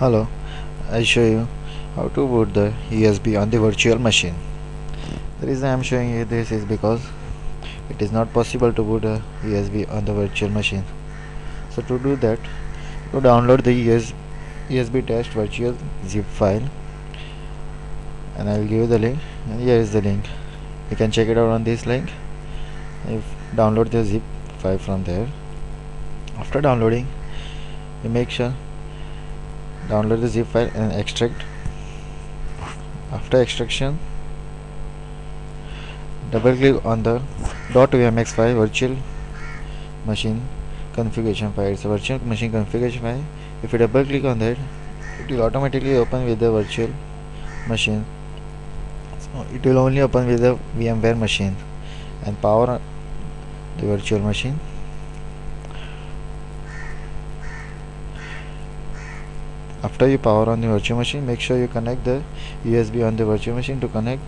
Hello, I'll show you how to boot the USB on the virtual machine. The reason I'm showing you this is because it is not possible to boot a USB on the virtual machine. So to do that, you download the US USB test virtual zip file and I'll give you the link and here is the link. You can check it out on this link. If download the zip file from there. After downloading, you make sure download the zip file and extract. After extraction double click on the .vmx file virtual machine configuration file. It's a virtual machine configuration file if you double click on that it will automatically open with the virtual machine. So it will only open with the VMware machine and power the virtual machine after you power on the virtual machine make sure you connect the USB on the virtual machine to connect.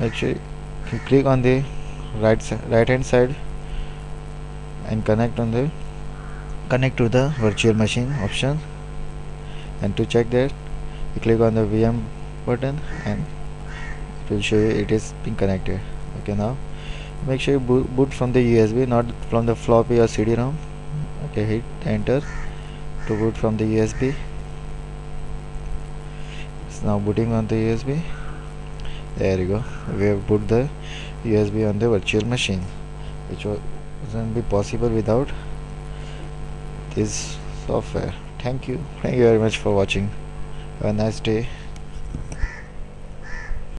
Make sure you click on the right right hand side and connect on the connect to the virtual machine option. And to check that you click on the VM button and it will show you it is being connected. Okay now make sure you boot, boot from the USB not from the floppy or CD-ROM okay hit enter to boot from the USB it's now booting on the USB there you go. We have put the USB on the virtual machine which wouldn't be possible without this software. Thank you. Thank you very much for watching. Have a nice day